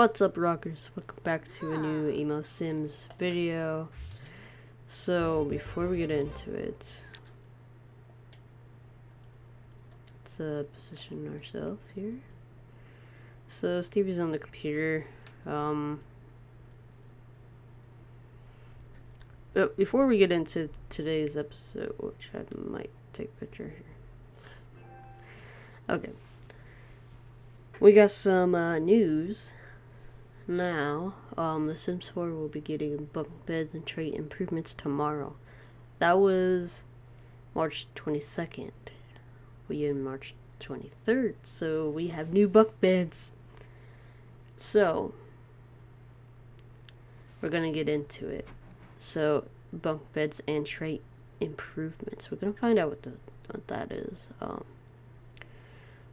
What's up rockers? Welcome back to a new Emo Sims video. So before we get into it, let's uh, position ourselves here. So Stevie's on the computer. Um, but before we get into today's episode, which I might take a picture here. Okay. We got some uh, news now. Um, the Sims 4 will be getting bunk beds and trait improvements tomorrow. That was March 22nd. We in March 23rd, so we have new bunk beds. So, we're gonna get into it. So, bunk beds and trait improvements. We're gonna find out what the what that is. Um,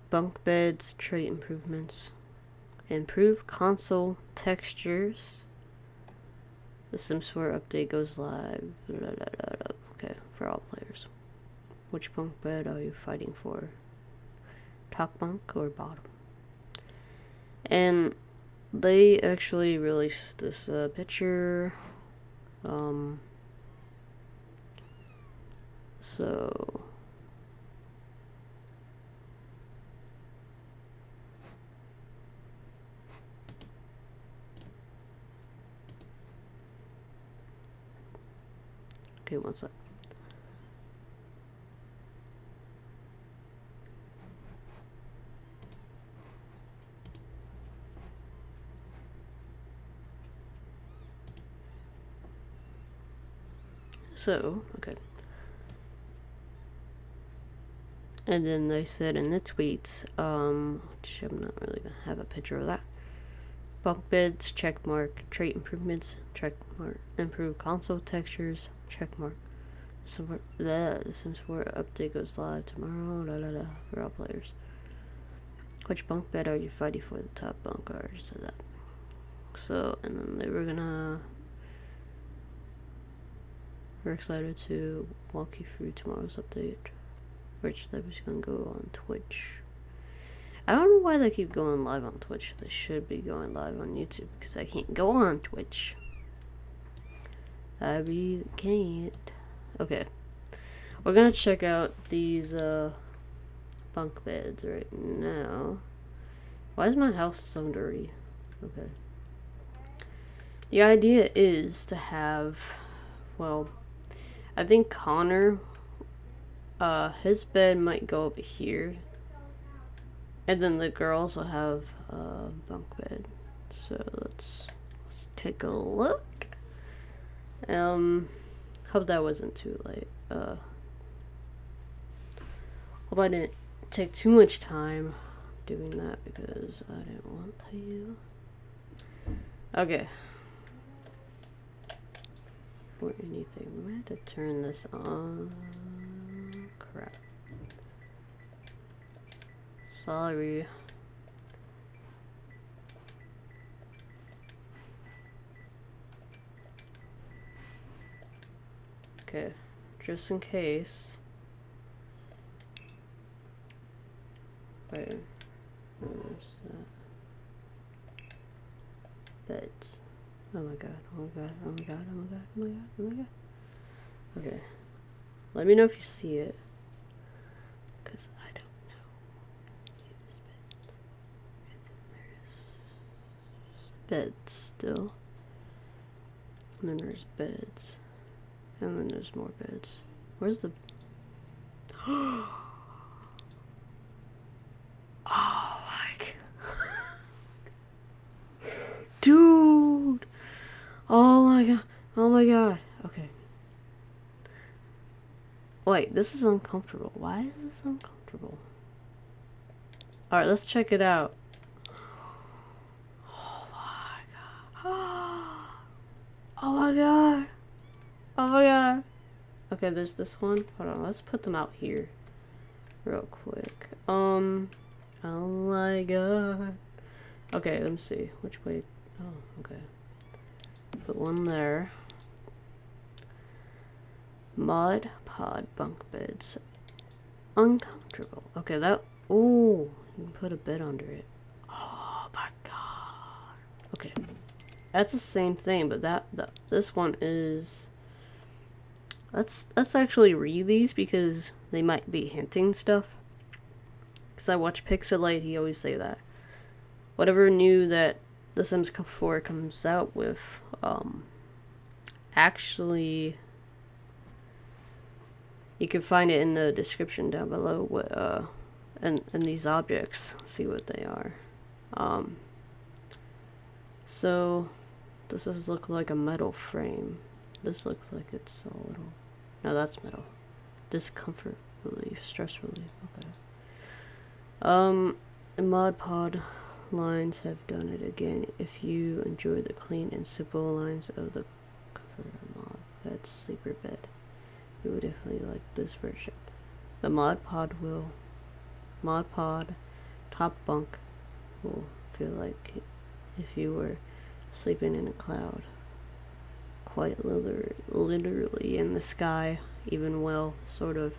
bunk beds, trait improvements, improve console textures. The Sims 4 update goes live. Blah, blah, blah, okay, for all players. Which bunk bed are you fighting for? Top bunk or bottom? And they actually released this uh, picture. Um, so Okay, one sec. So, okay. And then they said in the tweets, um, which I'm not really gonna have a picture of that. Bunk beds, check mark. Trait improvements, check mark. Improve console textures, check mark. So the Sims 4 update goes live tomorrow. La la la for all players. Which bunk bed are you fighting for? The top bunk. Already said that. So and then they were gonna. We're excited to walk you through tomorrow's update, which that was gonna go on Twitch. I don't know why they keep going live on Twitch. They should be going live on YouTube because I can't go on Twitch. I really can't. Okay. We're gonna check out these uh, bunk beds right now. Why is my house so dirty? Okay. The idea is to have, well, I think Connor, uh, his bed might go over here. And then the girls will have a bunk bed. So let's, let's take a look. Um, hope that wasn't too late. Uh, hope I didn't take too much time doing that because I didn't want to. Okay. For anything, we had to turn this on. Crap. Sorry. Okay, just in case. Wait? Beds. Oh my god, oh my god, oh my god, oh my god, oh my god, oh my god. Okay. Let me know if you see it. Because I don't know. There's beds still. And then there's beds. And then there's more beds. Where's the... oh, like... Dude! Oh my god. Oh my god. Okay. Wait, this is uncomfortable. Why is this uncomfortable? Alright, let's check it out. Oh my god. Oh my god. Oh my god. Okay, there's this one. Hold on, let's put them out here. Real quick. Um, oh my god. Okay, let me see. Which way? Oh, okay. Put one there. Mod pod bunk beds. Uncomfortable. Okay, that. Oh, you can put a bed under it. Oh my god. Okay. That's the same thing, but that, that this one is let's let's actually read these because they might be hinting stuff. Cause I watch Pixelite, he always say that. Whatever new that The Sims 4 comes out with, um, actually, you can find it in the description down below. What uh, and and these objects, see what they are. Um, so this does look like a metal frame. This looks like it's little. No, that's metal. Discomfort relief, stress relief. Okay. Um, Mod Pod lines have done it again. If you enjoy the clean and simple lines of the Comforter Mod Bed Sleeper Bed, you will definitely like this version. The Mod Pod will Mod Pod top bunk will feel like if you were sleeping in a cloud. Quite liter literally in the sky, even well, sort of.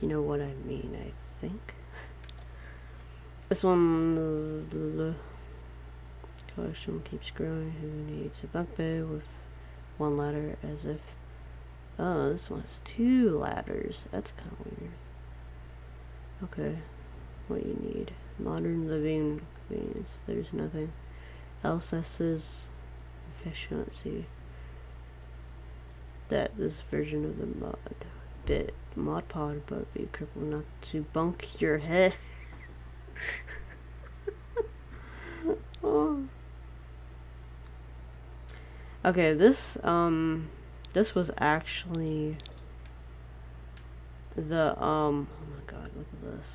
You know what I mean, I think. This one's the collection keeps growing. Who needs a bunk bed with one ladder as if. Oh, this one has two ladders. That's kind of weird. Okay, what you need. Modern living convenience. There's nothing says efficiency. That this version of the mod bit mod pod but be careful not to bunk your head. Oh. okay this um this was actually the um oh my god look at this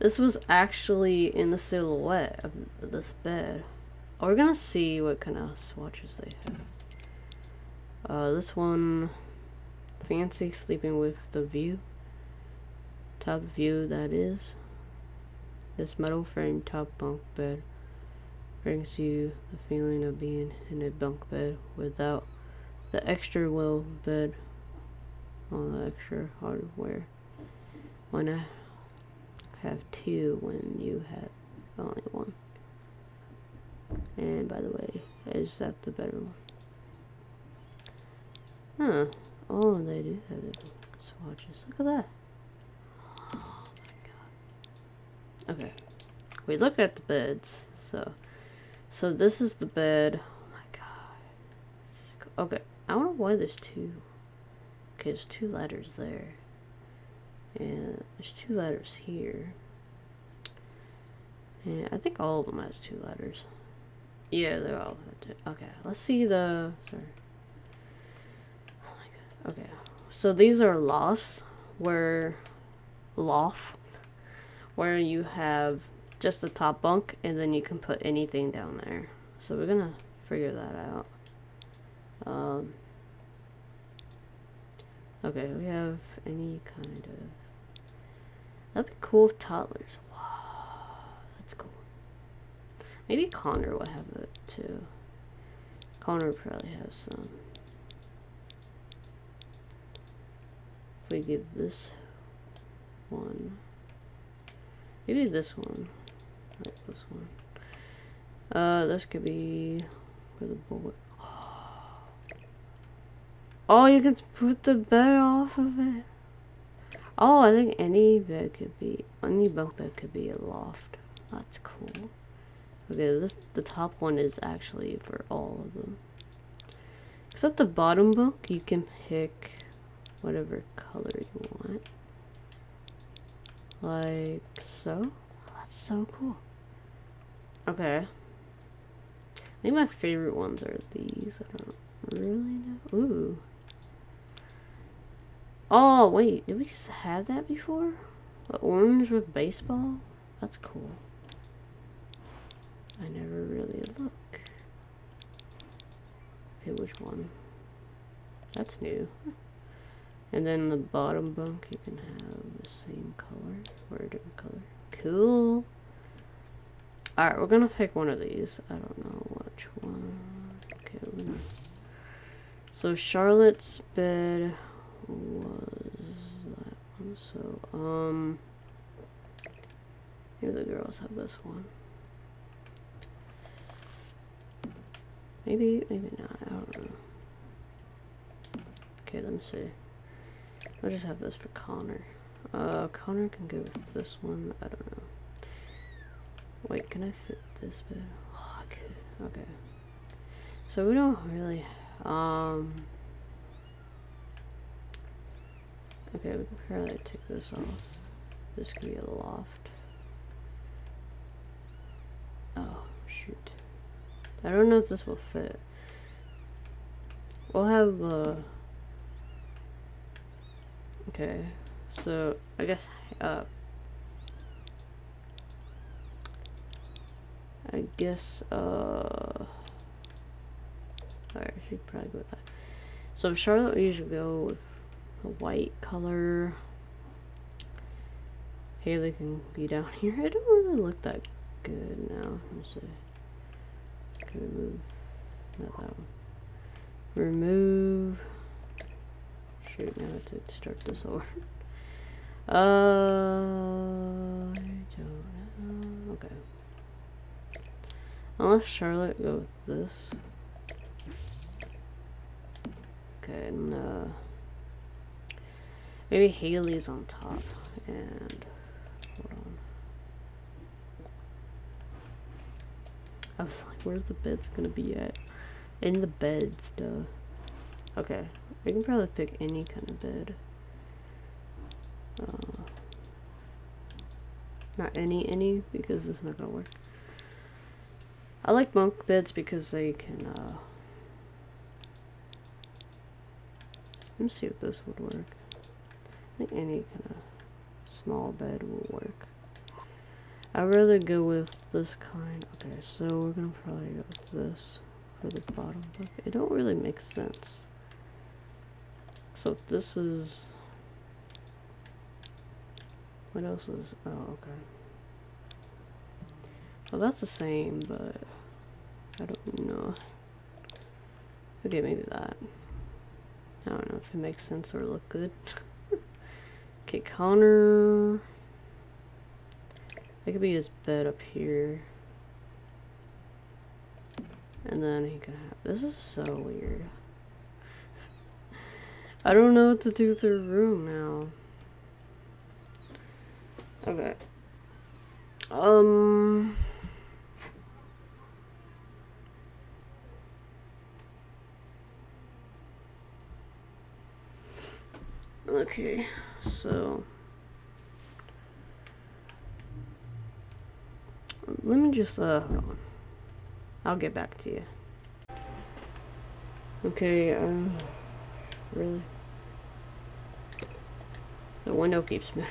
this was actually in the silhouette of this bed. We're gonna see what kind of swatches they have. Uh, this one, fancy sleeping with the view. Top view that is. This metal frame top bunk bed brings you the feeling of being in a bunk bed without the extra well bed all the extra hardware. When I have two when you have only one. And by the way, is that the better one? Huh. Oh, they do have the swatches. Look at that. Oh my god. Okay. We look at the beds. So, so this is the bed. Oh my god. Okay. I don't know why there's two. Okay, there's two ladders there. And there's two letters here. And I think all of them has two letters. Yeah, they're all two. Okay, let's see the. Sorry. Oh. Okay, so these are lofts where loft where you have just the top bunk and then you can put anything down there. So we're gonna figure that out. Um, okay, we have any kind of That'd be cool if toddlers. Wow, that's cool. Maybe Connor would have it too. Connor probably has some. If we give this one, maybe this one, like this one. Uh, this could be for the bullet. Oh, you can put the bed off of it. Oh, I think any bed could be, any bunk bed could be a loft. That's cool. Okay, this the top one is actually for all of them. Except the bottom bunk, you can pick whatever color you want. Like so. That's so cool. Okay. I think my favorite ones are these. I don't really know. Ooh. Oh, wait, did we have that before? The orange with baseball? That's cool. I never really look. Okay, which one? That's new. And then the bottom bunk, you can have the same color or a different color. Cool. Alright, we're gonna pick one of these. I don't know which one. Okay. So Charlotte's bed was that one. So, um, here the girls have this one. Maybe, maybe not. I don't know. Okay, let me see. I'll just have this for Connor. Uh, Connor can go with this one. I don't know. Wait, can I fit this bit? Oh, I could. Okay. So we don't really, um... Okay, we can probably take this off. This could be a loft. Oh, shoot. I don't know if this will fit. We'll have, uh... Okay, so, I guess, uh... I guess, uh... Alright, I should probably go with that. So Charlotte we usually go with a white color. Haley can be down here. It don't really look that good now. Let's see. Can remove not that one. Remove shoot now to start this over. Uh I. Okay. Unless Charlotte go with this. Okay, and uh, maybe Haley's on top, and on. I was like, where's the bed's gonna be at? In the bed stuff. Okay, we can probably pick any kind of bed. Uh, not any, any, because it's not gonna work. I like bunk beds because they can, uh, Let me see if this would work. Think any kind of small bed will work. I'd rather go with this kind. Okay, so we're gonna probably go with this for the bottom book. It don't really make sense. So this is what else is oh okay. Well that's the same, but I don't know. Okay, maybe that. I don't know if it makes sense or look good. okay, Connor. It could be his bed up here. And then he could have. This is so weird. I don't know what to do with the room now. Okay. Um. Okay, so let me just uh hold on. I'll get back to you. Okay, um really? The window keeps moving.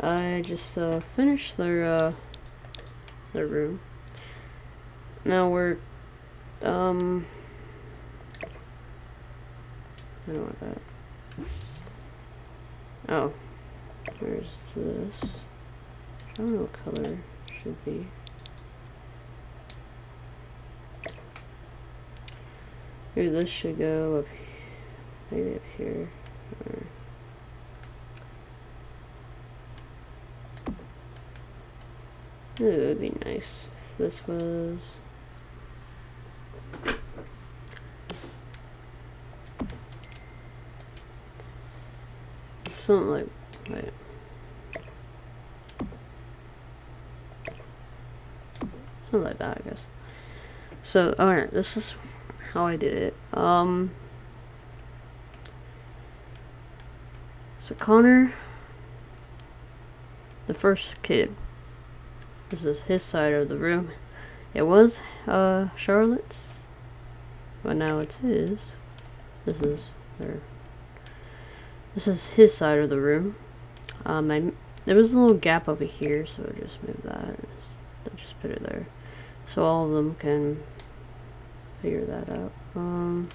I just uh finished their uh their room. Now we're um I don't want that. Oh, where's this? I don't know what color should be. Maybe this should go up, maybe up here. Or it would be nice if this was Something like, wait. Something like that, I guess. So, alright, this is how I did it. Um, so Connor, the first kid, this is his side of the room. It was, uh, Charlotte's, but now it's his. This is their this is his side of the room. Um, I, there was a little gap over here, so I just moved that. Just, just put it there. So all of them can figure that out. Um,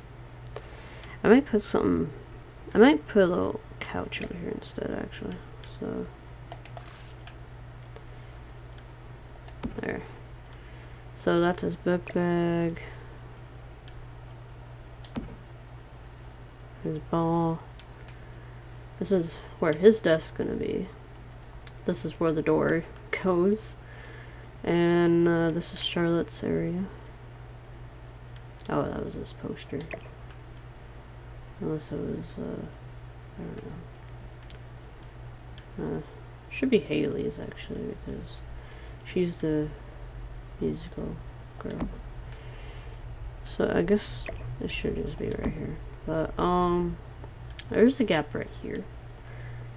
I might put something, I might put a little couch over here instead, actually. So, there. So that's his book bag. His ball. This is where his desk's gonna be. This is where the door goes. And uh, this is Charlotte's area. Oh, that was this poster. Unless it was, uh, I don't know. Uh, should be Haley's actually because she's the musical girl. So I guess it should just be right here. But, um, there's the gap right here.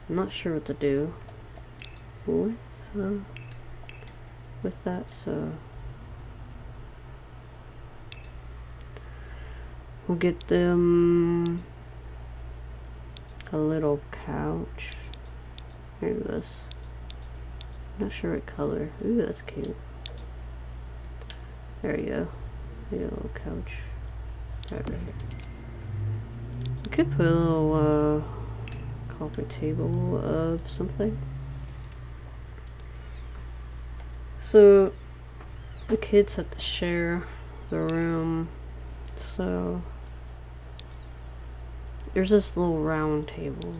I'm not sure what to do with, uh, with that, so we'll get them a little couch. Maybe this. Not sure what color. Ooh, that's cute. There you go. Maybe a little couch. Right, right here. We could put a little uh, coffee table of something. So the kids have to share the room. So there's this little round table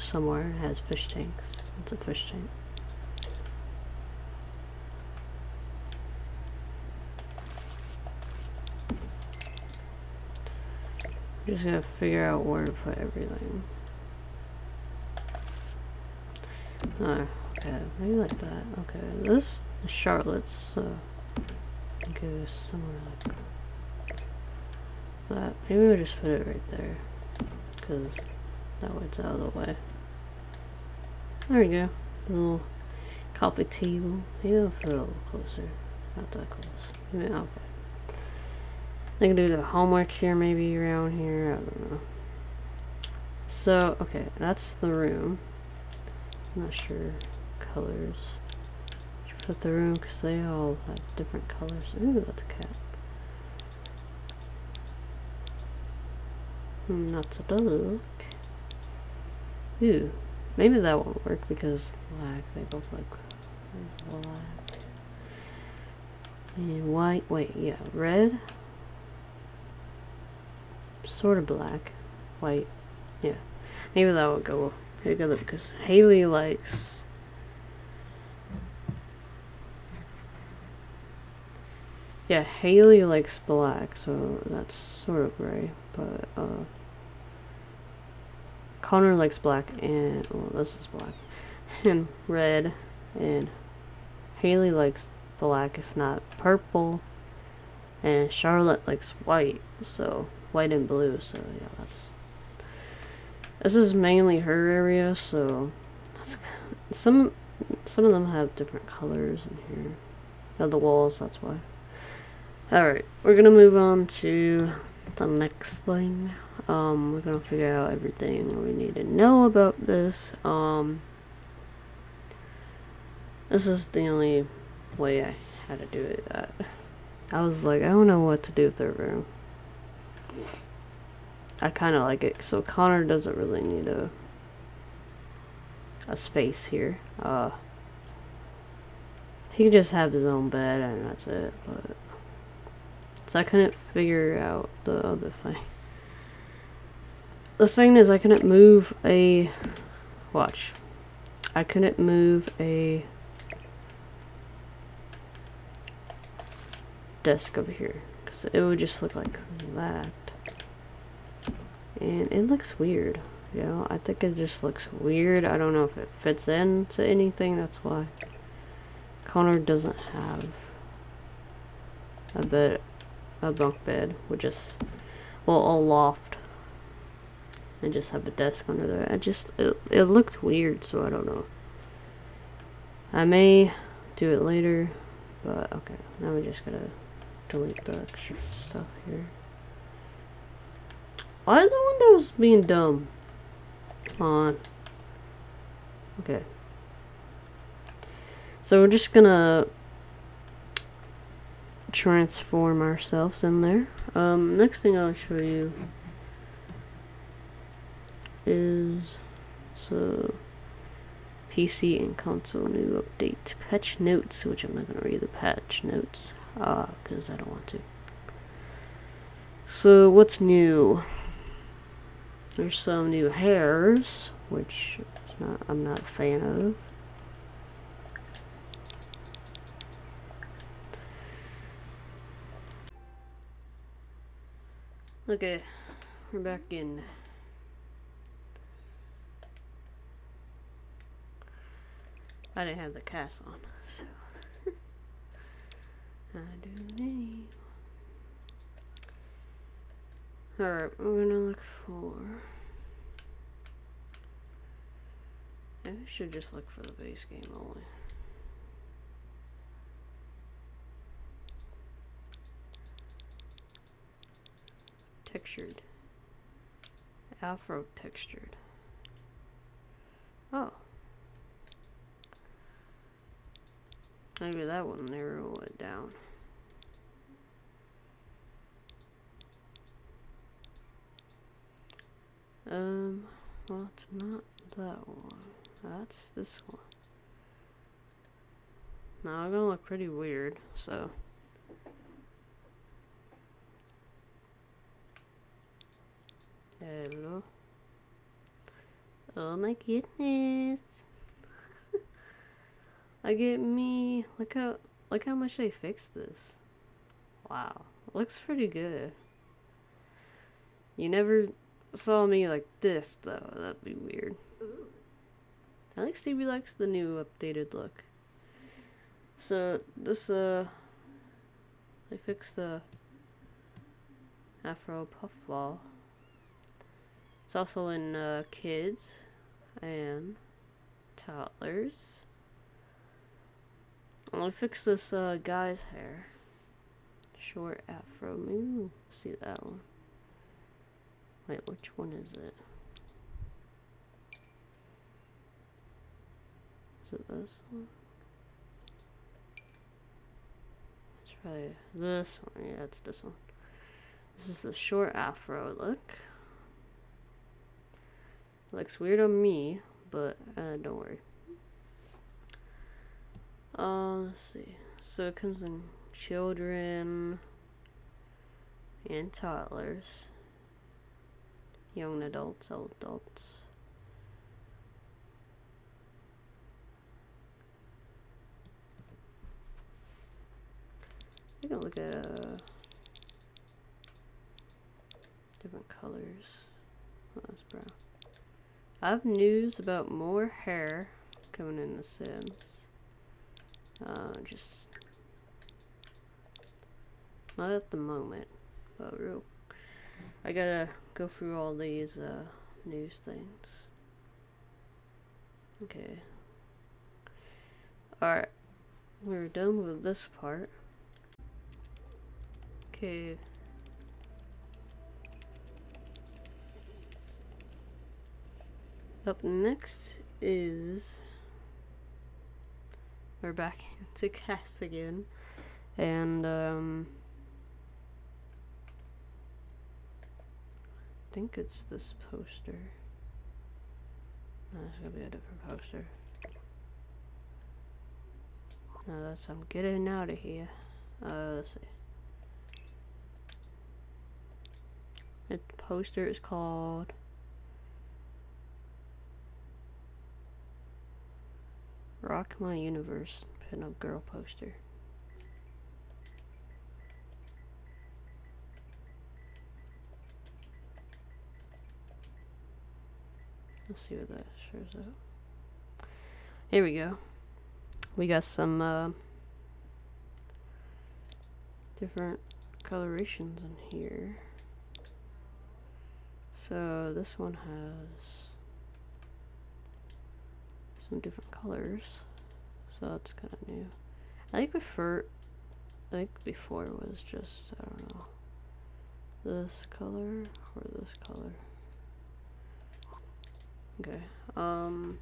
somewhere. It has fish tanks. It's a fish tank. Just gotta figure out where to put everything. Okay, maybe like that. Okay, this Charlotte's uh, somewhere like that. Maybe we'll just put it right there, because that way it's out of the way. There we go. Little coffee table. Maybe I'll put it a little closer. Not that close. Maybe, okay. I can do the homework here, maybe around here. I don't know. So, okay, that's the room. I'm not sure colors. Put the room because they all have different colors. Ooh, that's a cat. Hmm, not so dog. Ooh, maybe that won't work because black. They both like black and white. Wait, yeah, red sort of black, white, yeah. Maybe that would go together because Haley likes Yeah, Haley likes black, so that's sort of gray, but uh Connor likes black and well this is black and red and Haley likes black if not purple and Charlotte likes white so white and blue, so yeah, that's... This is mainly her area, so... some some of them have different colors in here. Oh, the walls, that's why. Alright, we're gonna move on to the next thing. Um, we're gonna figure out everything we need to know about this. Um, this is the only way I had to do it. I, I was like, I don't know what to do with their room. I kind of like it. So Connor doesn't really need a a space here. Uh, he can just have his own bed and that's it. But so I couldn't figure out the other thing. The thing is, I couldn't move a watch. I couldn't move a desk over here because it would just look like that and it looks weird you know? I think it just looks weird. I don't know if it fits into anything that's why. Connor doesn't have a bed a bunk bed with just well a loft and just have a desk under there. I just it, it looked weird so I don't know. I may do it later but okay. Now we just gotta delete the extra stuff here why is the windows being dumb? Come on. Okay. So we're just gonna transform ourselves in there. Um, next thing I'll show you is so PC and console new update patch notes, which I'm not gonna read the patch notes, ah, uh, because I don't want to. So what's new? There's some new hairs, which not, I'm not a fan of. Okay, we're back in. I didn't have the cast on, so I do need. Alright, we're gonna look for. Maybe should just look for the base game only. Textured. Afro textured. Oh. Maybe that will narrow it down. Um, well, it's not that one. That's this one. Now, I'm gonna look pretty weird, so. Hello. Oh my goodness. I get me. Look how look how much they fixed this. Wow. Looks pretty good. You never saw me like this though. That'd be weird. I think Stevie likes the new updated look. So this uh I fixed the Afro puffball. It's also in uh, kids and toddlers. I'll fix this uh, guy's hair. Short afro. Maybe we'll see that one. Wait, which one is it? Is it this one? It's probably this one. Yeah, it's this one. This is the short afro look. Looks weird on me, but uh, don't worry. Uh, let's see. So it comes in children and toddlers, young adults, old adults. You can look at uh, different colors. Oh, brown. I have news about more hair coming in The Sims. Uh, just not at the moment, but real. I gotta go through all these uh, news things. Okay. Alright, we're done with this part. Okay. Up next is we're back into cast again and um think it's this poster. No, gonna be a different poster. No, that's I'm getting out of here. Uh, let's see. The poster is called Rock My Universe pinup girl poster. Let's see what that shows up. Here we go. We got some uh, different colorations in here. So this one has some different colors. So that's kind of new. I think before, I think before was just, I don't know, this color or this color. Okay, um,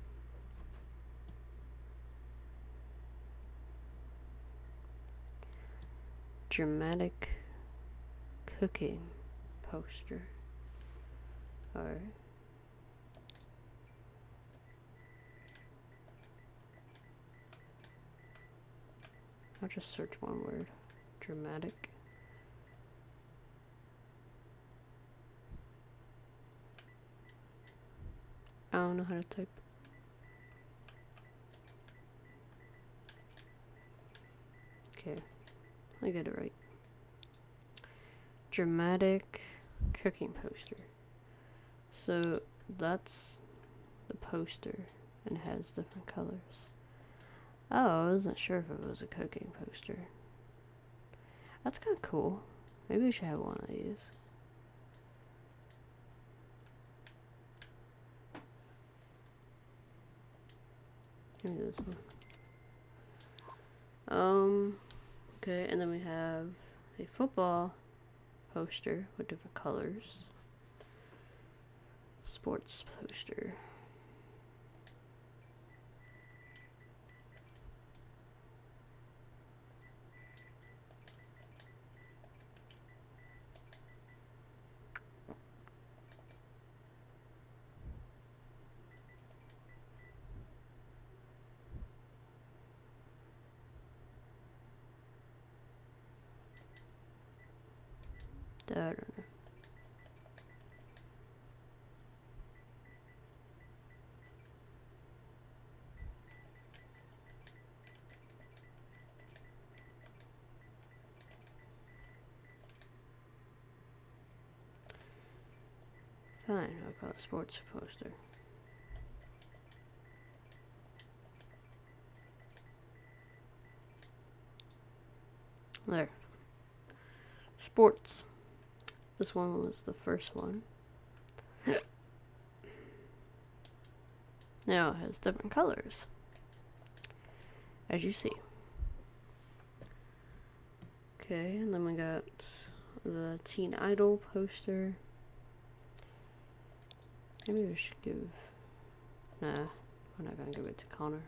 dramatic cooking poster. Alright. I'll just search one word. Dramatic. I don't know how to type. Okay, I got it right. Dramatic cooking poster. So that's the poster and has different colors. Oh, I wasn't sure if it was a cooking poster. That's kind of cool. Maybe we should have one of these. Um, okay, and then we have a football poster with different colors. Sports poster. I don't know. Sports poster. There. Sports. This one was the first one. now it has different colors. As you see. Okay, and then we got the Teen Idol poster. Maybe we should give... Nah, we're not gonna give it to Connor.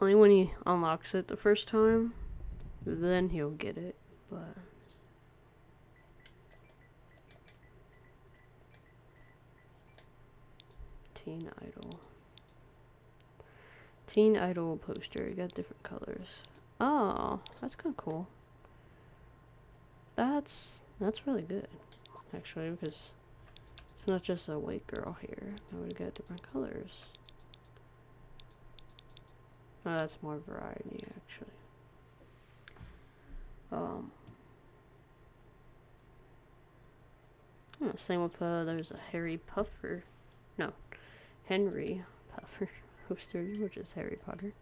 Only when he unlocks it the first time, then he'll get it, but... Teen Idol. Teen Idol poster, you got different colors. Oh, that's kind of cool. That's, that's really good, actually, because it's not just a white girl here. I would get different colors. Oh, that's more variety, actually. Um, yeah, same with, uh, there's a Harry Puffer. No, Henry Puffer poster, which is Harry Potter.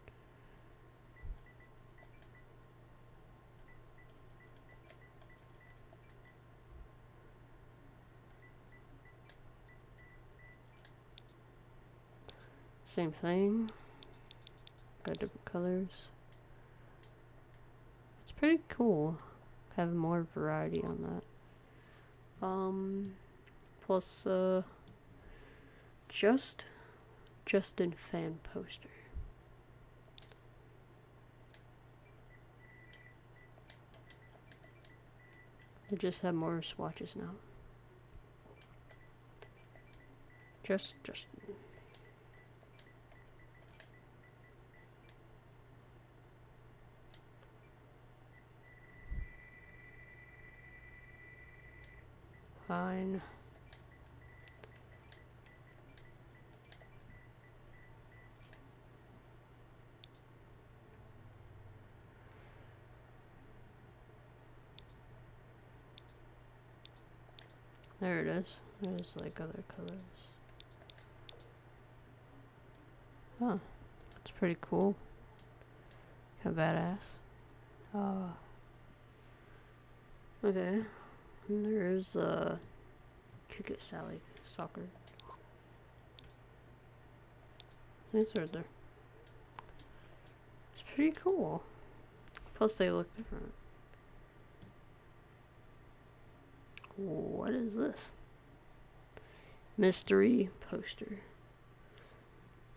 Same thing. Got different colors. It's pretty cool. Have more variety on that. Um, plus, uh, just Justin fan poster. I just have more swatches now. Just Justin. Fine. There it is. There's like other colors. Huh. That's pretty cool. Kind of badass. Oh. Okay. And there's uh Kick It Sally soccer. It's right there. It's pretty cool. Plus they look different. What is this? Mystery poster.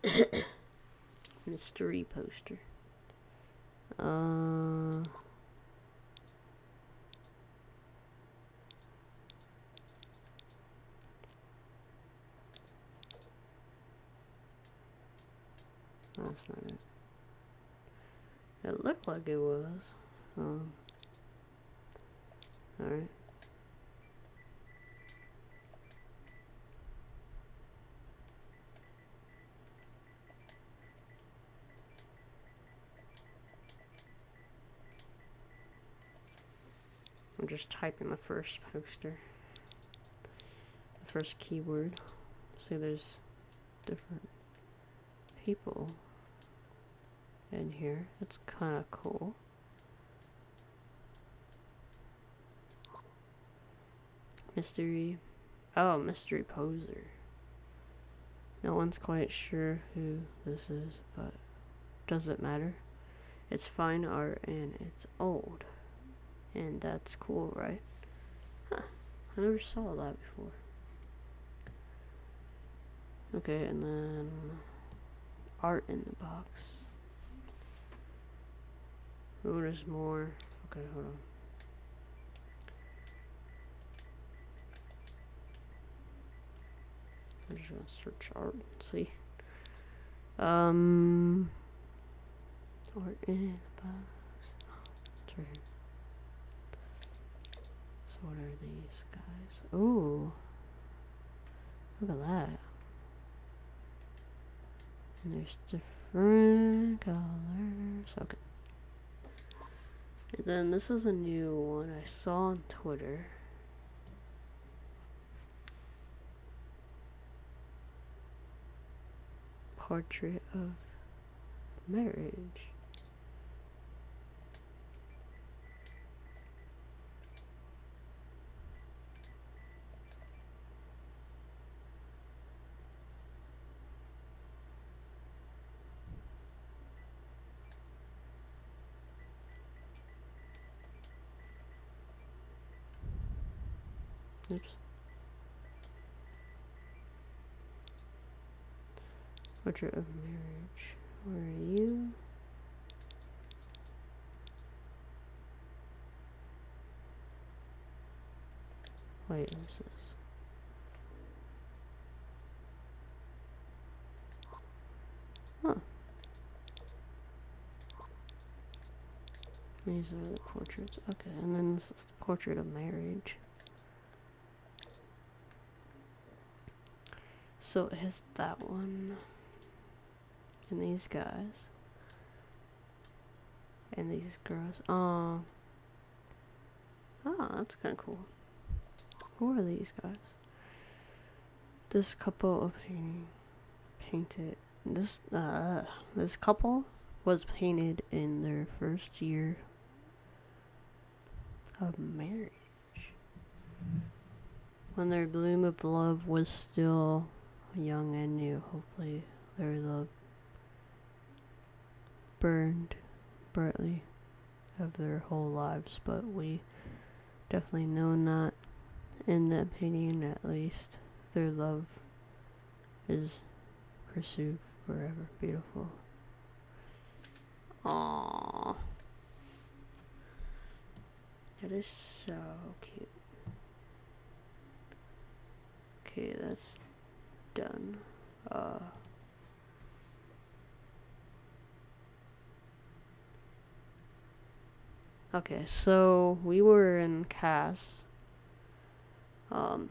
Mystery poster. Uh That's not it. It looked like it was. Um, Alright. I'm just typing the first poster. The first keyword. See, there's different people in here. It's kind of cool. Mystery. Oh, mystery poser. No one's quite sure who this is, but doesn't matter. It's fine art and it's old. And that's cool, right? Huh. I never saw that before. Okay, and then art in the box. Oh, there's more. Okay, hold on. I'm just gonna search art and see. Um, art in a box. right here. So what are these guys? Ooh, look at that. And there's different colors. Okay. And then this is a new one I saw on Twitter. Portrait of marriage. Oops. Portrait of marriage. Where are you? Wait, who's this? Huh. These are the portraits. Okay, and then this is the portrait of marriage. So it has that one. And these guys. And these girls. Oh. Oh, that's kind of cool. Who are these guys? This couple of painting painted this uh this couple was painted in their first year of marriage. When their bloom of love was still young and new. Hopefully, their love burned brightly of their whole lives, but we definitely know not in that painting at least their love is pursued forever. Beautiful. Aww. That is so cute. Okay, that's done. Uh, okay, so we were in CAS. Um,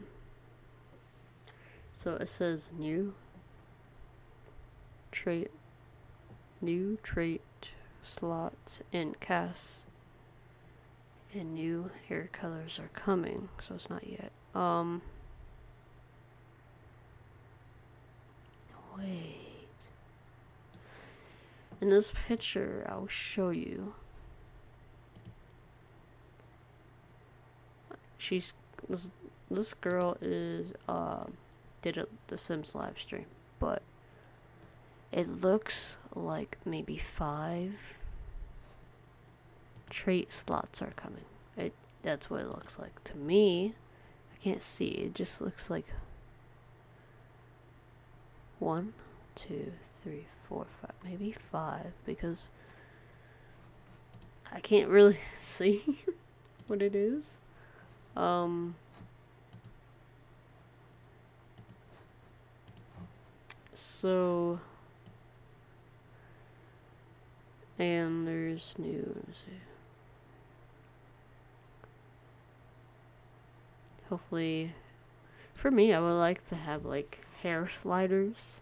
so it says new trait, new trait slots in CAS and new hair colors are coming, so it's not yet. Um, Wait. In this picture, I'll show you. She's this this girl is uh did a, the Sims live stream, but it looks like maybe five trait slots are coming. It that's what it looks like to me. I can't see. It just looks like one, two, three, four, five, maybe five, because I can't really see what it is. Um, so, and there's new, hopefully, for me, I would like to have like hair sliders.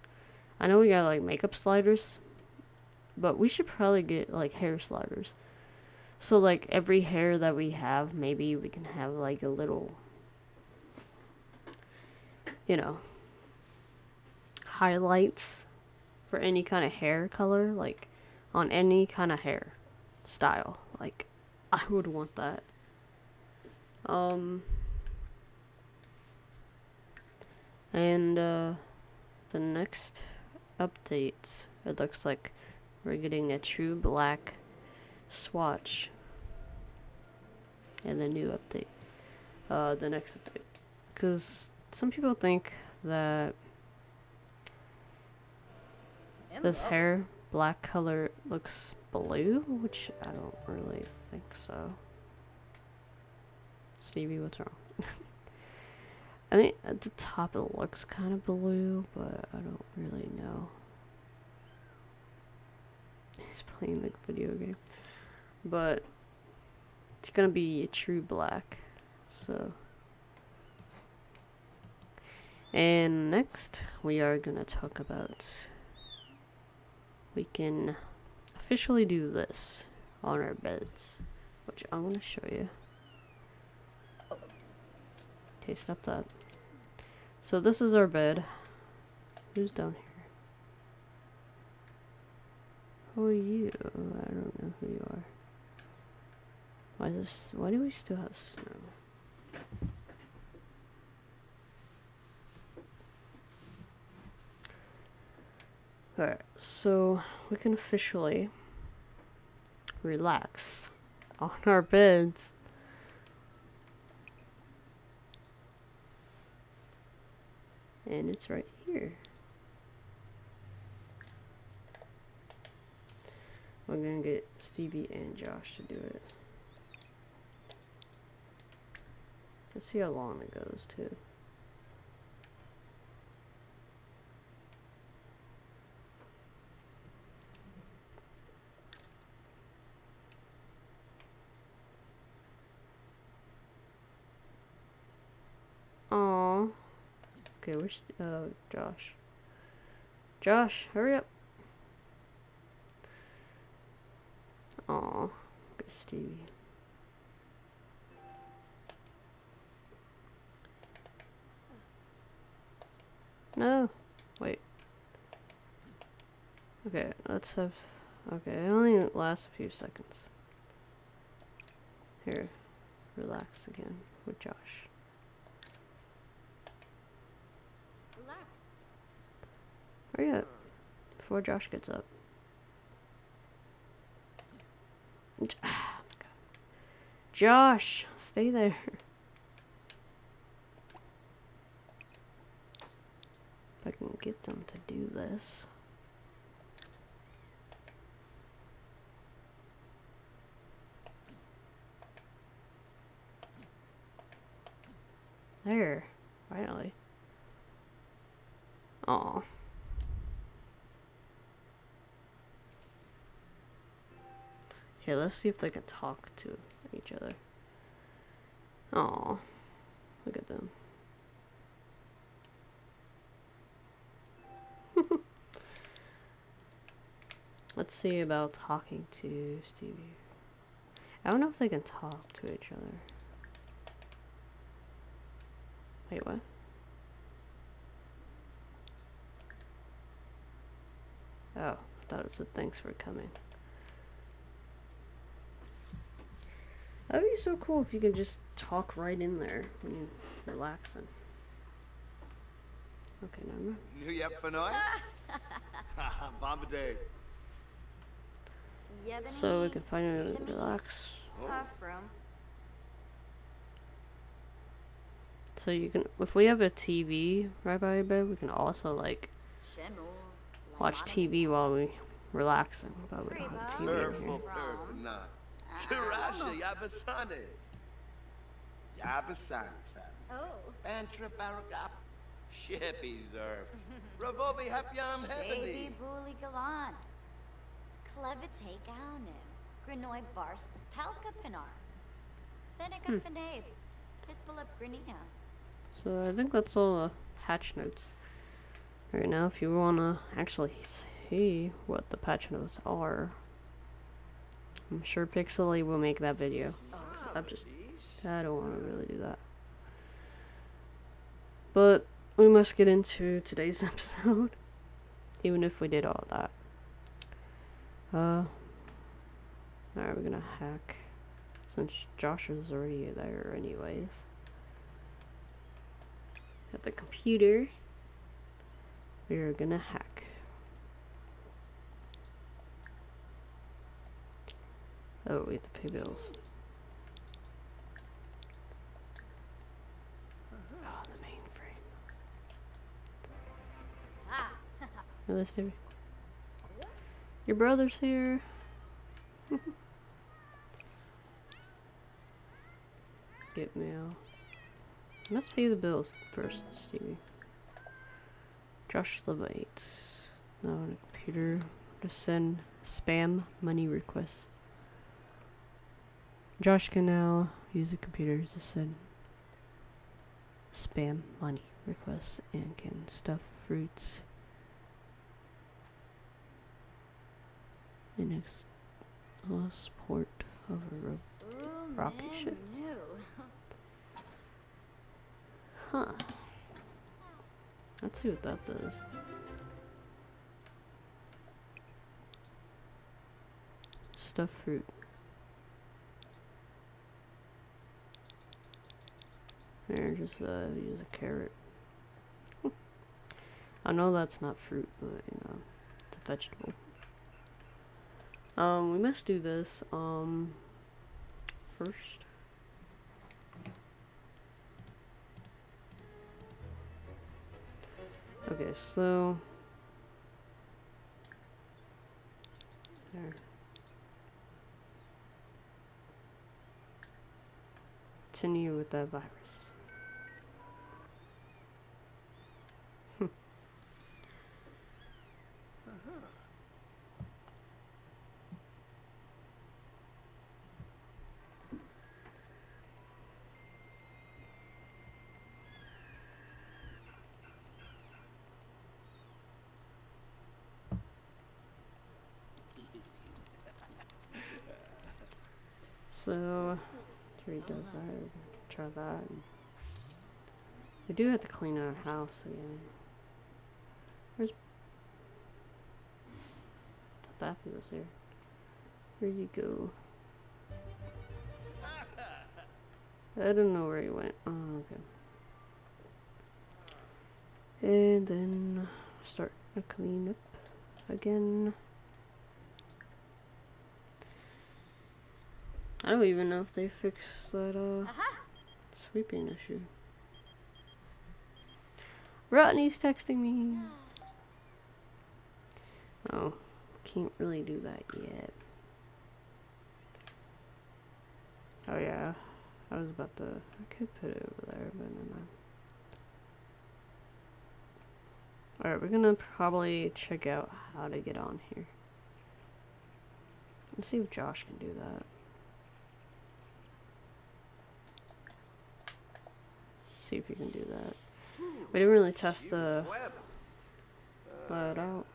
I know we got like makeup sliders, but we should probably get like hair sliders. So like every hair that we have, maybe we can have like a little, you know, highlights for any kind of hair color, like on any kind of hair style. Like I would want that. Um, and uh, the next update, it looks like we're getting a true black swatch and the new update. Uh, the next update. Because some people think that this hair, black color, looks blue, which I don't really think so. Stevie, what's wrong? I mean, at the top it looks kind of blue, but I don't really know. He's playing the video game. But it's gonna be a true black. So. And next, we are gonna talk about. We can officially do this on our beds, which I'm gonna show you. Okay, stop that. So this is our bed. Who's down here? Who are you? I don't know who you are. Why this? Why do we still have snow? Alright, so we can officially relax on our beds. And it's right here. We're gonna get Stevie and Josh to do it. Let's see how long it goes too. Aww. Okay, where's uh Josh? Josh, hurry up. Aw, good Stevie. No, wait. Okay, let's have. Okay, it only lasts a few seconds. Here, relax again with Josh. Hurry up before Josh gets up. Josh, stay there. If I can get them to do this. There, finally. Aw. Okay, let's see if they can talk to each other. Oh, look at them. Let's see about talking to Stevie. I don't know if they can talk to each other. Wait, what? Oh, I thought it said thanks for coming. That'd be so cool if you could just talk right in there when you're relaxing. Okay, never mind. Nu je hebt vanuit? Bombardé. So we can finally relax. Oh. So you can, if we have a TV right by your bed, we can also like watch TV while we relaxing, but we don't have TV in here. Kirasha Yabasane. Yabasane, fam. Oh. Bantra Baragap. Shippy Zerf. Ravobi Hapyam Shaby Hebony. Booly Galan. Clevite Gaunim. Grinoy Bars Palka Pinar. Fenica Fenabe. Hispalip Grinia. So I think that's all the patch notes. Right now, if you wanna actually see what the patch notes are, I'm sure Pixely will make that video. Ah, I'm just, I don't want to really do that. But we must get into today's episode, even if we did all that. Uh, alright, we're gonna hack since Josh is already there, anyways. At the computer, we are gonna hack. Oh, we have to pay bills. Oh, the mainframe. Ah, Stevie. Your brother's here. Get mail. Must pay the bills first, Stevie. Josh Levite. On a computer to send spam money requests. Josh can now use the computer to send spam money requests and can stuff fruits in ex- port of a rope. ooh, Rocket man, ship. new. Huh. Let's see what that does. Stuffed fruit. There, just uh, use a carrot. I know that's not fruit, but you know, it's a vegetable. Um, we must do this, um, first. Okay, so there. Continue with that virus. So, does that, try that. We do have to clean our house again. Where's the bathroom was here? Where'd you go? I don't know where he went. Oh, okay. And then start a clean up again. I don't even know if they fixed that uh Aha! sweeping issue. Rodney's texting me. Oh, can't really do that yet. Oh yeah, I was about to. I could put it over there, but never mind. Alright, we're gonna probably check out how to get on here. Let's see if Josh can do that. See if you can do that. We didn't really test the Web. out.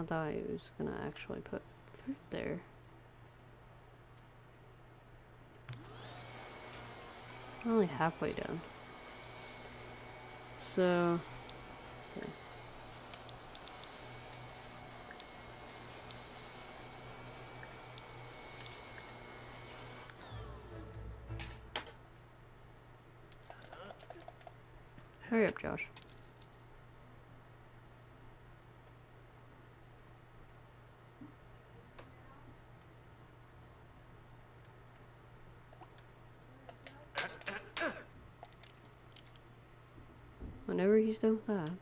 I thought he was gonna actually put fruit there. Only halfway done. So, so. Hurry up, Josh. Whenever he's done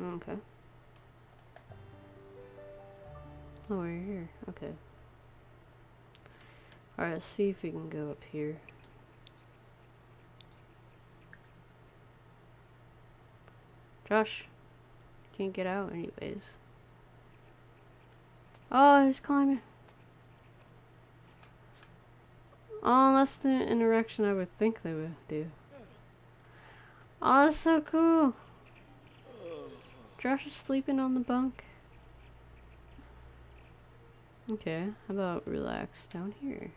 Oh, okay. Oh, we're here. Okay. Alright, let's see if we can go up here. Josh. Can't get out anyways. Oh, he's climbing. Oh, that's the interaction I would think they would do. Oh, that's so cool. Josh is sleeping on the bunk. Okay, how about relax down here?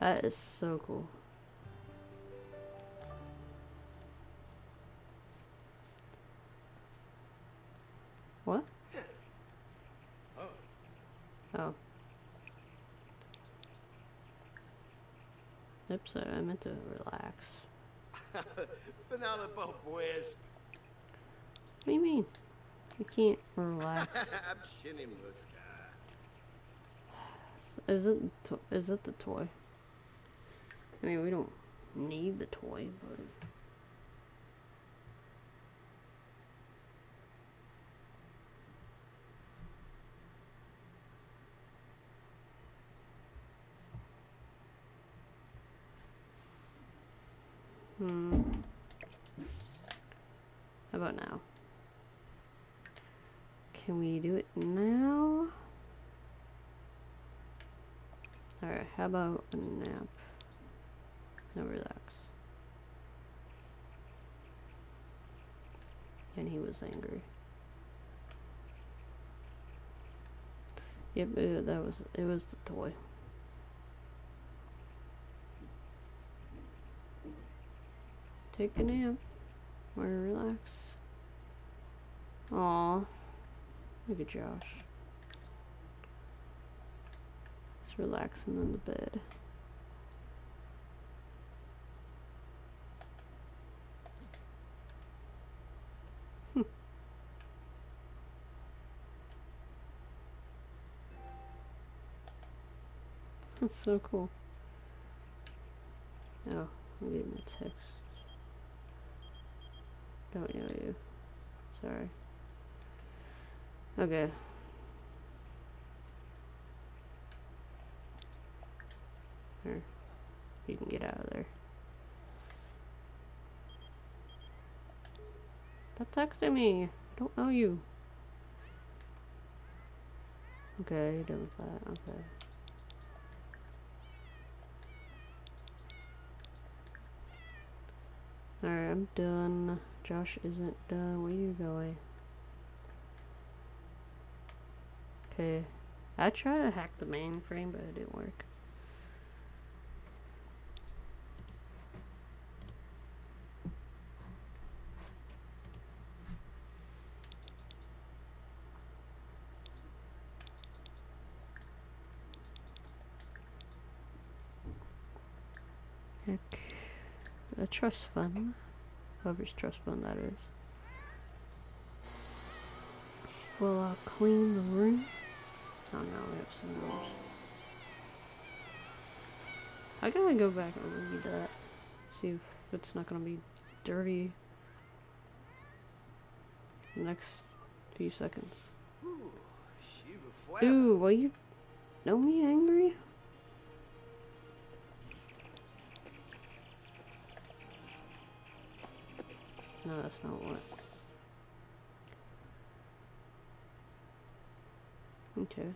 That is so cool. What? Oh. Oops, I meant to relax. Finale po, pues. What do you mean? You can't relax. Is it is it the toy? I mean, we don't need the toy, but hmm. How about now? Can we do it now? Alright, how about a nap? No, relax. And he was angry. Yep, it, that was it was the toy. Take a nap. Or relax. Aw. Look at Josh. Just relaxing on the bed. That's so cool. Oh, I'm getting a text. Don't know you. Sorry. Okay. Here. You can get out of there. Stop texting me. I don't know you. Okay, done with that. Okay. Alright, I'm done. Josh isn't done. Where are you going? Okay. I tried to hack the mainframe, but it didn't work. Heck. A trust fund. Whoever's trust fund that is. Will I'll clean the room? Oh no, we have some rules. I gotta go back and read that. See if it's not gonna be dirty the next few seconds. Ooh, why you know me angry? No, that's not what. Okay,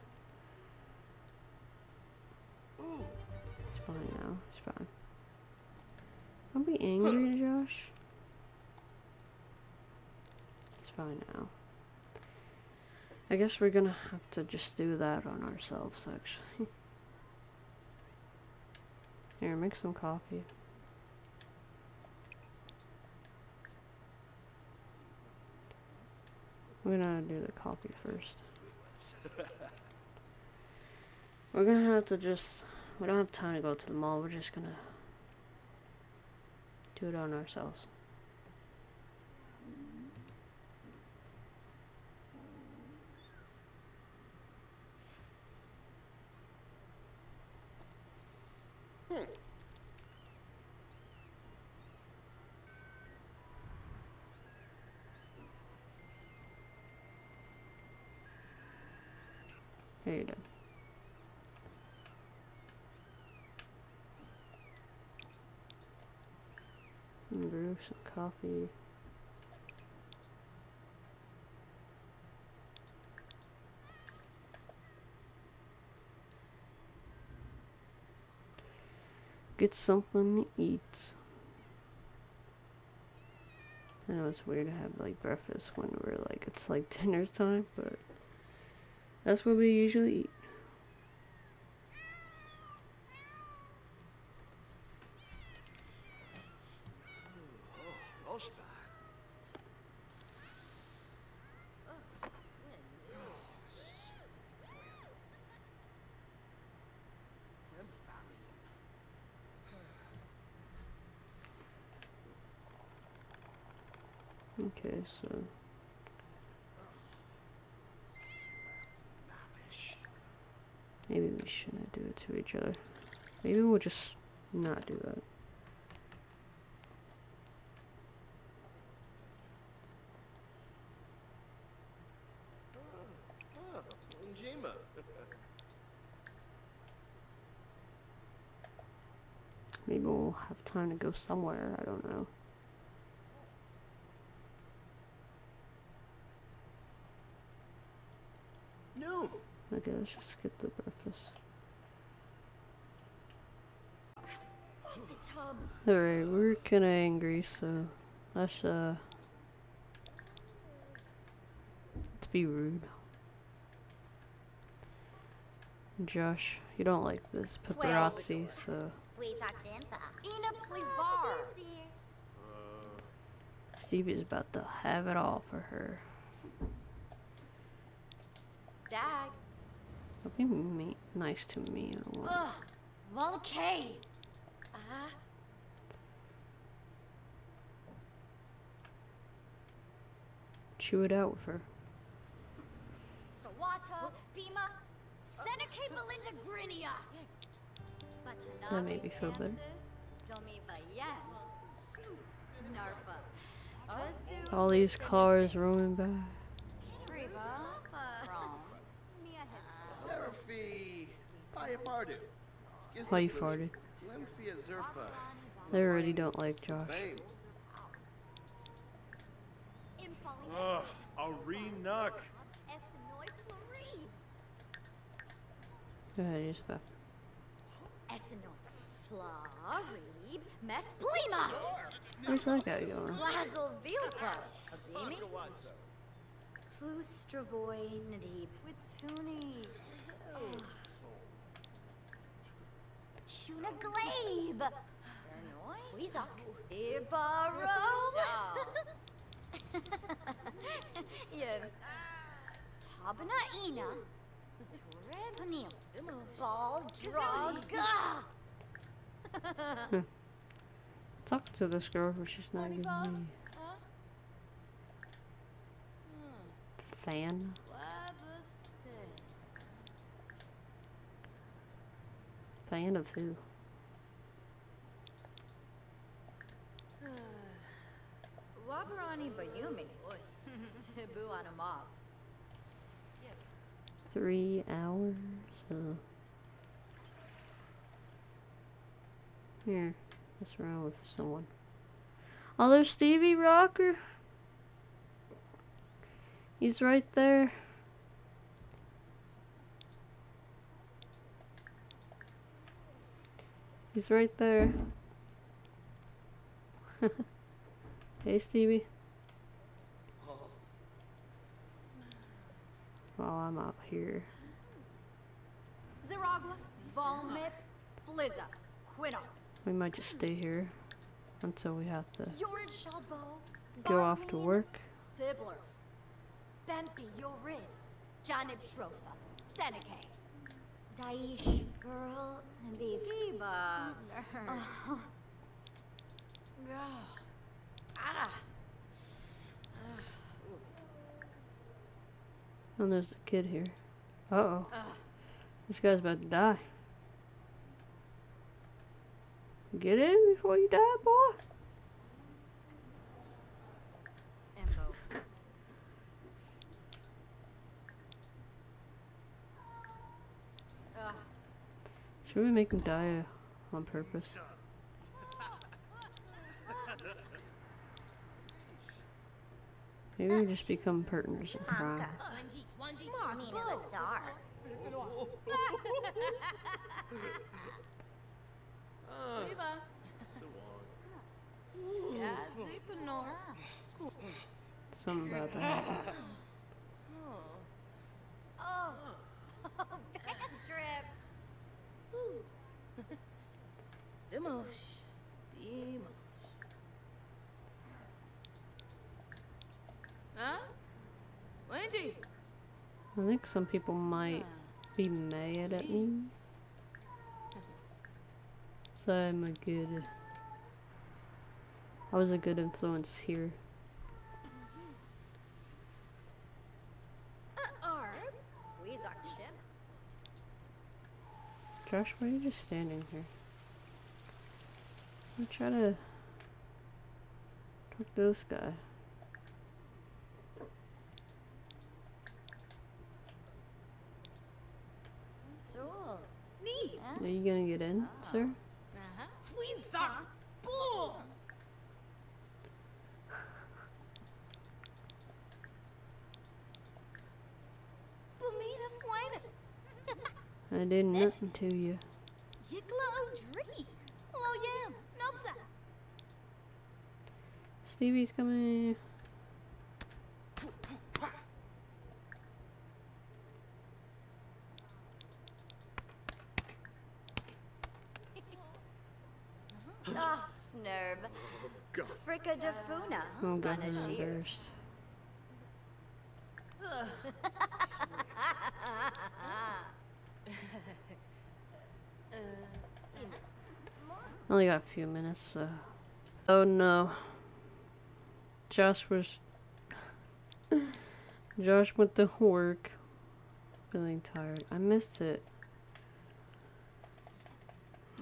it's fine now. It's fine. Don't be angry, Josh. It's fine now. I guess we're gonna have to just do that on ourselves, actually. Here, make some coffee. We're gonna do the coffee first. We're gonna have to just. We don't have time to go to the mall. We're just gonna do it on ourselves. There you go. And brew some coffee. Get something to eat. I know it's weird to have like breakfast when we're like it's like dinner time, but that's what we usually eat. oh, Rosta. Okay, so maybe we shouldn't do it to each other. Maybe we'll just not do that. Maybe we'll have time to go somewhere. I don't know. No. Okay, let's just skip the breakfast. The tub. Alright, we're kinda angry, so let's uh let's be rude. Josh, you don't like this paparazzi, so Ina Plivar. Stevie's about to have it all for her. Dag. Don't be me nice to me or what? Ugh. Volkay. Ah. Chew it out with her. Sawata. Bima. Seneca Belinda Grinia. That made me feel better. Domi Bayen. Narfa. Chazu. All these cars roaming by. Riva. Seraphi. Payapardu. Why you farted? Lemphia They already don't like Josh. Ugh, Arenuck. Go ahead, just back. Flarib. Mesplima. Where's that guy going? Flazel Vilka. Abimi. Plustravoy Nadib. Wituni. Shuna Glabe. Weezok. Ibaro. Yes. Tabana Ina. Tureb Panil. Ball Draga. Talk to this girl, but she's not giving me. Fan? Fan of who? Bayumi. Cebu on a mob. Three hours. Uh, here, mess around with someone. Oh, there's Stevie Rocker. He's right there. He's right there. hey, Stevie. While I'm out here. Ziragua, Volmip, Flizza, Quino. We might just stay here until we have to Yorid Shalbo, go off to work. Sibler, Bempi Yorid, Janib Shrofa, Seneca. Daish, girl, Nabi. Skiba. Oh, Ah. Oh, there's a kid here. Uh oh. Ugh. This guy's about to die. Get in before you die, boy. Embo. Ugh. Should we make him die uh, on purpose? Maybe we just become partners in crime. Nina Lazar. Viva. Yeah, Zipanor. Something about that. Oh. Oh. Bad trip. Demos. Demos. Huh? Wendy. I think some people might be mad at me. So I'm a good. I was a good influence here. Ship. Josh, why are you just standing here? I'm trying to talk to this guy. Are you gonna get in, sir? Uh-huh. Weezak. Boom. Bumita Fwina. I didn't nothing to you. Yikla Odri. Hello, Yam. Nopsa. Stevie's coming. Ah, Snurb. God. Fricka Defuna. Oh god, I'm Banashir. embarrassed. Only got a few minutes, so. Oh no. Josh was. Josh went to work. Feeling tired. I missed it.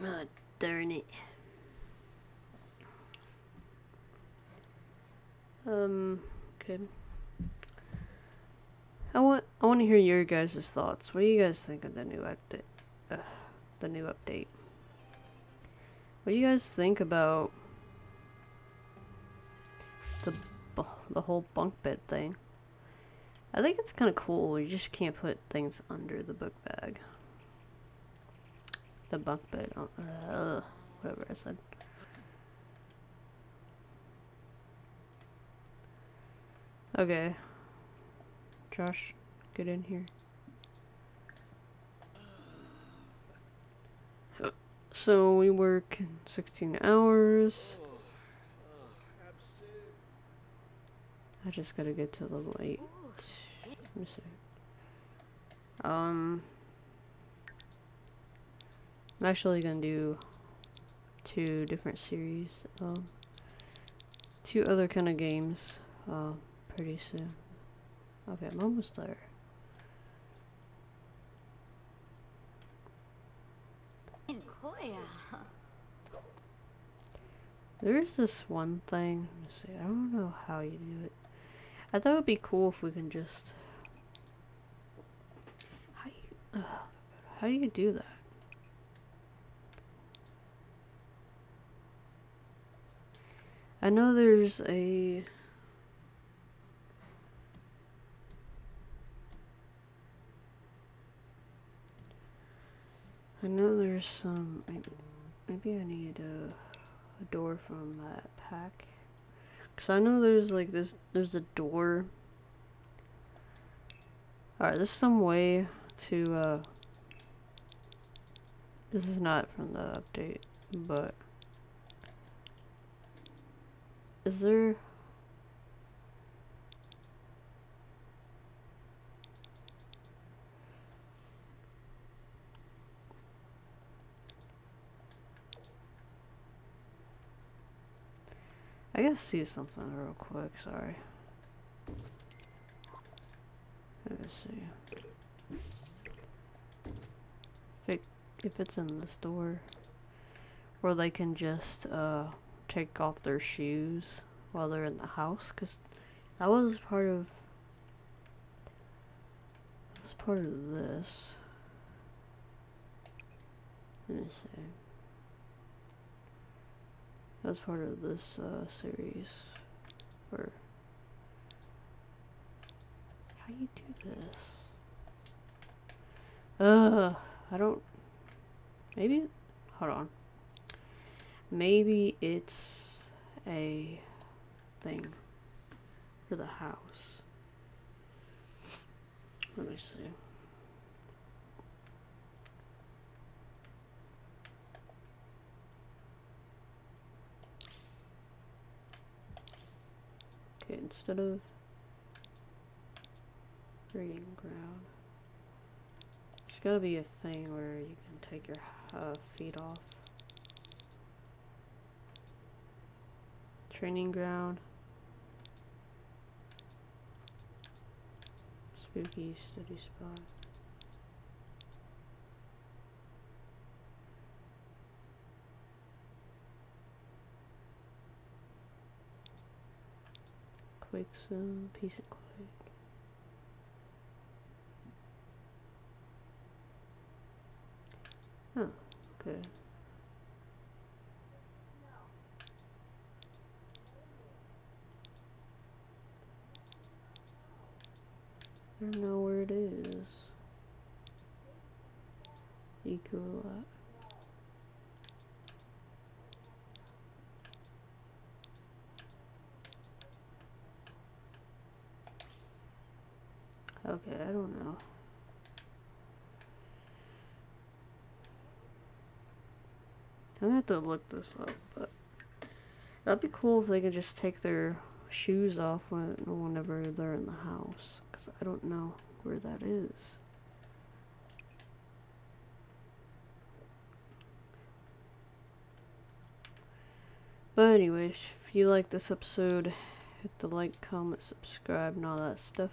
Ah, darn it. Um, okay. I want I want to hear your guys' thoughts. What do you guys think of the new update? Uh, the new update. What do you guys think about the the whole bunk bed thing? I think it's kind of cool. You just can't put things under the book bag. The bunk bed. uh, whatever I said. Okay. Josh, get in here. So we work 16 hours. I just gotta get to level 8. Let me see. Um, I'm actually gonna do two different series. Um, two other kind of games. Uh, pretty soon. Okay, I'm almost there. In Koya. There's this one thing. See. I don't know how you do it. I thought it'd be cool if we can just. How you, uh, how do you do that? I know there's a. I know there's some. Maybe, I need a, a door from that pack. Cause I know there's like this. There's a door. Alright, there's some way to. uh... This is not from the update, but. Is there... I gotta see something real quick, sorry. Let's see. If, it, if it's in the store. Or they can just, uh take off their shoes while they're in the house because that was part of was part of this let me see that was part of this uh, series or how you do this uh I don't maybe hold on Maybe it's a thing for the house. Let me see. Okay, instead of breeding ground, there's gotta be a thing where you can take your uh, feet off. Training ground. Spooky study spot. Quake zone, piece of quake. Oh, okay. I don't know where it is. Equal Okay, I don't know. I'm gonna have to look this up, but that'd be cool if they could just take their shoes off when, whenever they're in the house. Because I don't know where that is. But anyways, if you like this episode, hit the like, comment, subscribe, and all that stuff.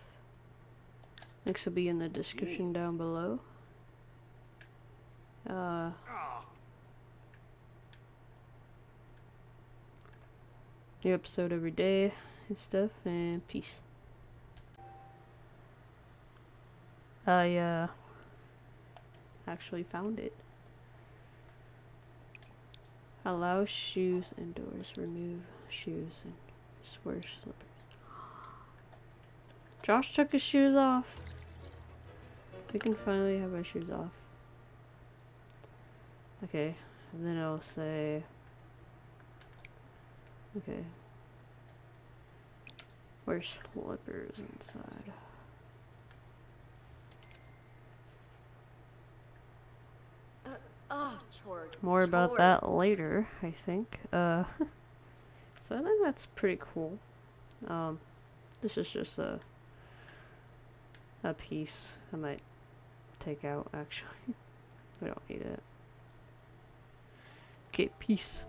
Links will be in the description down below. Uh, new episode every day and stuff, and peace. I, uh, actually found it. Allow shoes indoors. Remove shoes and wear slippers. Josh took his shoes off. We can finally have our shoes off. Okay, and then I'll say Okay. Where's slippers inside? Uh, oh. More about that later, I think. Uh, so I think that's pretty cool. Um, this is just a a piece I might take out. Actually, we don't need it. Okay, peace.